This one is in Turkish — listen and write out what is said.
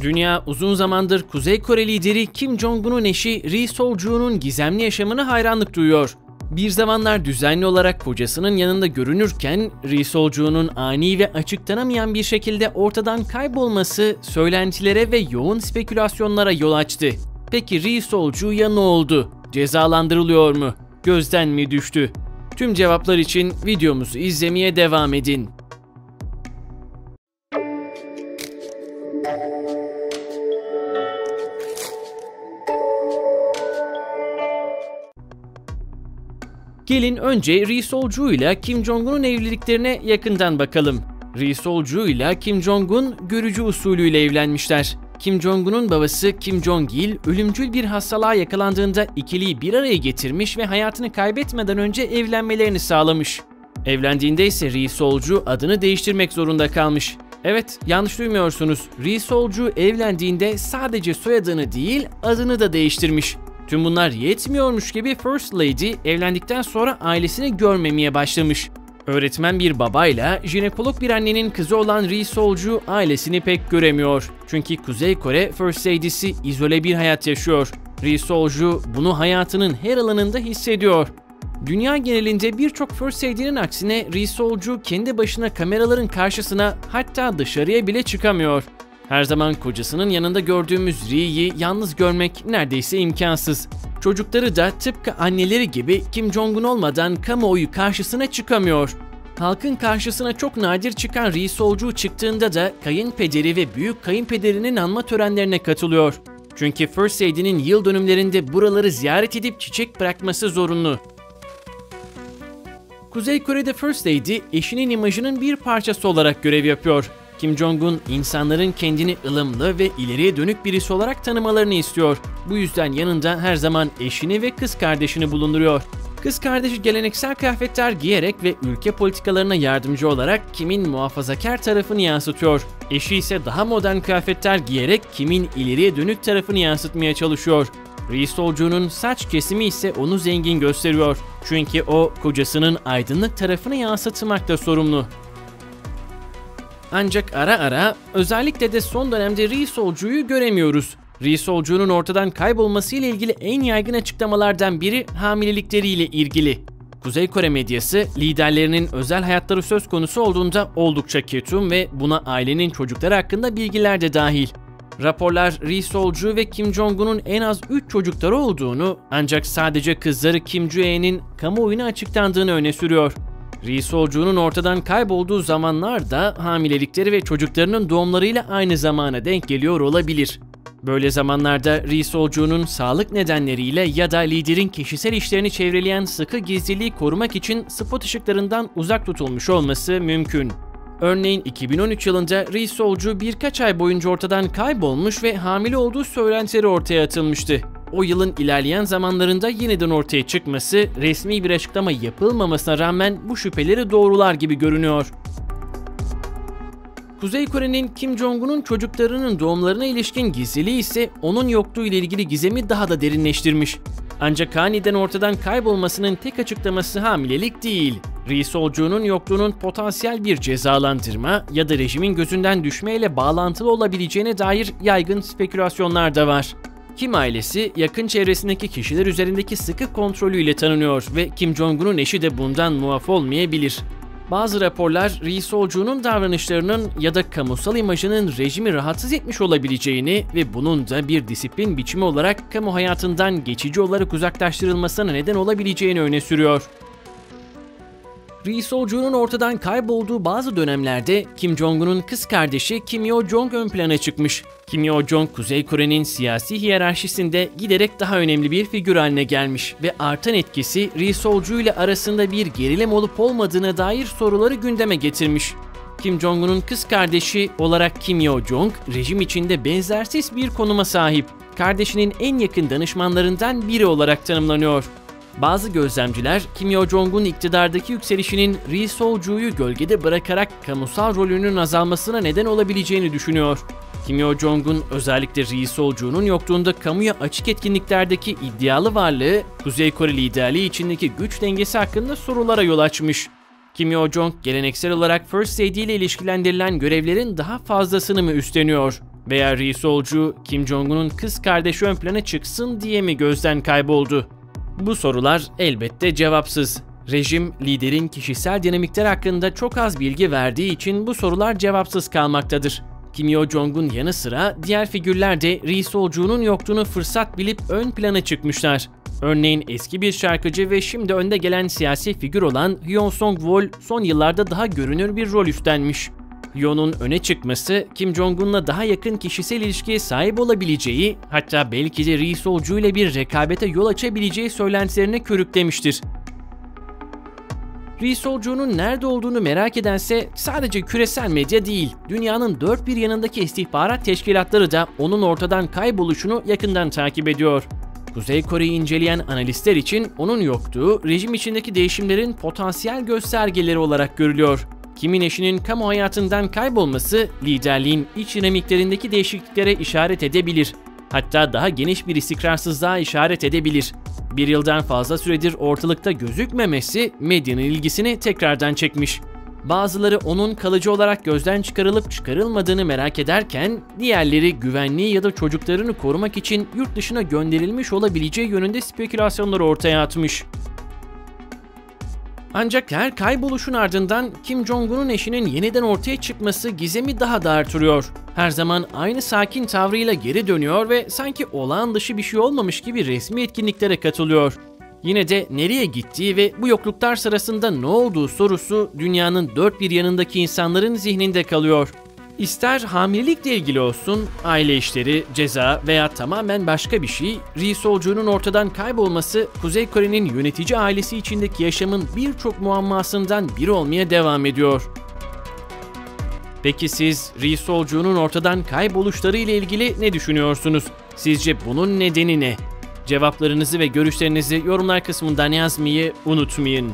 Dünya uzun zamandır Kuzey Kore lideri Kim Jong-un'un eşi Ri Sol-ju'nun gizemli yaşamına hayranlık duyuyor. Bir zamanlar düzenli olarak kocasının yanında görünürken Ri Sol-ju'nun ani ve açıklanamayan bir şekilde ortadan kaybolması söylentilere ve yoğun spekülasyonlara yol açtı. Peki Ri Sol-ju'ya ne oldu? Cezalandırılıyor mu? Gözden mi düştü? Tüm cevaplar için videomuzu izlemeye devam edin. Gelin önce Ri Sol-ju ile Kim Jong-un'un evliliklerine yakından bakalım. Ri Sol-ju ile Kim Jong-un görücü usulüyle evlenmişler. Kim Jong-un'un babası Kim Jong-il ölümcül bir hastalığa yakalandığında ikiliyi bir araya getirmiş ve hayatını kaybetmeden önce evlenmelerini sağlamış. Evlendiğinde ise Ri Sol-ju adını değiştirmek zorunda kalmış. Evet, yanlış duymuyorsunuz. Ri Sol-ju evlendiğinde sadece soyadını değil, adını da değiştirmiş. Tüm bunlar yetmiyormuş gibi First Lady evlendikten sonra ailesini görmemeye başlamış. Öğretmen bir babayla jinekolog bir annenin kızı olan Ri Solcu ailesini pek göremiyor. Çünkü Kuzey Kore First Lady'si izole bir hayat yaşıyor. Ri Solcu bunu hayatının her alanında hissediyor. Dünya genelinde birçok First Lady'nin aksine Ri Solcu kendi başına kameraların karşısına hatta dışarıya bile çıkamıyor. Her zaman kocasının yanında gördüğümüz Ri'yi yalnız görmek neredeyse imkansız. Çocukları da tıpkı anneleri gibi Kim Jong-un olmadan kamuoyu karşısına çıkamıyor. Halkın karşısına çok nadir çıkan Ri Solcu çıktığında da kayınpederi ve büyük kayınpederinin anma törenlerine katılıyor. Çünkü First Lady'nin yıl dönümlerinde buraları ziyaret edip çiçek bırakması zorunlu. Kuzey Kore'de First Lady eşinin imajının bir parçası olarak görev yapıyor. Kim Jong-un insanların kendini ılımlı ve ileriye dönük birisi olarak tanımalarını istiyor. Bu yüzden yanında her zaman eşini ve kız kardeşini bulunduruyor. Kız kardeşi geleneksel kıyafetler giyerek ve ülke politikalarına yardımcı olarak Kim'in muhafazakar tarafını yansıtıyor. Eşi ise daha modern kıyafetler giyerek Kim'in ileriye dönük tarafını yansıtmaya çalışıyor. Ri Solcu'nun saç kesimi ise onu zengin gösteriyor. Çünkü o kocasının aydınlık tarafını yansıtmakta sorumlu. Ancak ara ara özellikle de son dönemde Ri Solcu'yu göremiyoruz. Ri Solcu'nun ortadan kaybolması ile ilgili en yaygın açıklamalardan biri hamilelikleriyle ilgili. Kuzey Kore medyası liderlerinin özel hayatları söz konusu olduğunda oldukça ketum ve buna ailenin çocukları hakkında bilgiler de dahil. Raporlar Ri Solcu ve Kim Jong-un'un en az 3 çocukları olduğunu ancak sadece kızları Kim Jue-in'in kamuoyuna açıklandığını öne sürüyor. Solcu'nun ortadan kaybolduğu zamanlar da hamilelikleri ve çocuklarının doğumlarıyla aynı zamana denk geliyor olabilir. Böyle zamanlarda Solcu'nun sağlık nedenleriyle ya da liderin kişisel işlerini çevreleyen sıkı gizliliği korumak için spot ışıklarından uzak tutulmuş olması mümkün. Örneğin 2013 yılında Solcu birkaç ay boyunca ortadan kaybolmuş ve hamile olduğu söylentileri ortaya atılmıştı o yılın ilerleyen zamanlarında yeniden ortaya çıkması, resmi bir açıklama yapılmamasına rağmen bu şüpheleri doğrular gibi görünüyor. Kuzey Kore'nin Kim Jong-un'un çocuklarının doğumlarına ilişkin gizliliği ise onun yokluğu ile ilgili gizemi daha da derinleştirmiş. Ancak aniden ortadan kaybolmasının tek açıklaması hamilelik değil. Ri Solcu'nun yokluğunun potansiyel bir cezalandırma ya da rejimin gözünden düşmeyle bağlantılı olabileceğine dair yaygın spekülasyonlar da var. Kim ailesi yakın çevresindeki kişiler üzerindeki sıkı kontrolüyle tanınıyor ve Kim Jong-un'un eşi de bundan muaf olmayabilir. Bazı raporlar Ri Solcu'nun davranışlarının ya da kamusal imajının rejimi rahatsız etmiş olabileceğini ve bunun da bir disiplin biçimi olarak kamu hayatından geçici olarak uzaklaştırılmasına neden olabileceğini öne sürüyor. Ri Solcu'nun ortadan kaybolduğu bazı dönemlerde Kim Jong-un'un kız kardeşi Kim Yo-jong ön plana çıkmış. Kim Yo-jong, Kuzey Kore'nin siyasi hiyerarşisinde giderek daha önemli bir figür haline gelmiş ve artan etkisi Ri Solcu ile arasında bir gerilim olup olmadığına dair soruları gündeme getirmiş. Kim Jong-un'un kız kardeşi olarak Kim Yo-jong, rejim içinde benzersiz bir konuma sahip. Kardeşinin en yakın danışmanlarından biri olarak tanımlanıyor. Bazı gözlemciler Kim Yo-jong'un iktidardaki yükselişinin Ri Sol-ju'yu gölgede bırakarak kamusal rolünün azalmasına neden olabileceğini düşünüyor. Kim Yo-jong'un özellikle Ri Sol-ju'nun yokluğunda kamuya açık etkinliklerdeki iddialı varlığı, Kuzey Kore liderliği içindeki güç dengesi hakkında sorulara yol açmış. Kim Yo-jong geleneksel olarak First Lady ile ilişkilendirilen görevlerin daha fazlasını mı üstleniyor? Veya Ri Solcu, Kim Jong-un'un kız kardeşi ön plana çıksın diye mi gözden kayboldu? Bu sorular elbette cevapsız. Rejim, liderin kişisel dinamikler hakkında çok az bilgi verdiği için bu sorular cevapsız kalmaktadır. Kim Yo-jong'un yanı sıra diğer figürler de Ri Solcu'nun yokluğunu fırsat bilip ön plana çıkmışlar. Örneğin eski bir şarkıcı ve şimdi önde gelen siyasi figür olan Hyun Song-wol son yıllarda daha görünür bir rol üstlenmiş. Hyun'un öne çıkması Kim Jong-un'la daha yakın kişisel ilişkiye sahip olabileceği, hatta belki de Ri Solcu ile bir rekabete yol açabileceği söylentilerine körüklemiştir. Solcu'nun nerede olduğunu merak edense sadece küresel medya değil, dünyanın dört bir yanındaki istihbarat teşkilatları da onun ortadan kayboluşunu yakından takip ediyor. Kuzey Kore'yi inceleyen analistler için onun yokluğu rejim içindeki değişimlerin potansiyel göstergeleri olarak görülüyor. Kimin eşinin kamu hayatından kaybolması liderliğin iç dinamiklerindeki değişikliklere işaret edebilir. Hatta daha geniş bir istikrarsızlığa işaret edebilir. Bir yıldan fazla süredir ortalıkta gözükmemesi medyanın ilgisini tekrardan çekmiş. Bazıları onun kalıcı olarak gözden çıkarılıp çıkarılmadığını merak ederken, diğerleri güvenliği ya da çocuklarını korumak için yurt dışına gönderilmiş olabileceği yönünde spekülasyonları ortaya atmış. Ancak her kayboluşun ardından Kim Jong-un'un eşinin yeniden ortaya çıkması gizemi daha da artırıyor. Her zaman aynı sakin tavrıyla geri dönüyor ve sanki olağan dışı bir şey olmamış gibi resmi etkinliklere katılıyor. Yine de nereye gittiği ve bu yokluklar sırasında ne olduğu sorusu dünyanın dört bir yanındaki insanların zihninde kalıyor. İster hamilelikle ilgili olsun, aile işleri, ceza veya tamamen başka bir şey, Ri Solcu'nun ortadan kaybolması Kuzey Kore'nin yönetici ailesi içindeki yaşamın birçok muammasından biri olmaya devam ediyor. Peki siz Ri Solcu'nun ortadan kayboluşları ile ilgili ne düşünüyorsunuz? Sizce bunun nedeni ne? Cevaplarınızı ve görüşlerinizi yorumlar kısmından yazmayı unutmayın.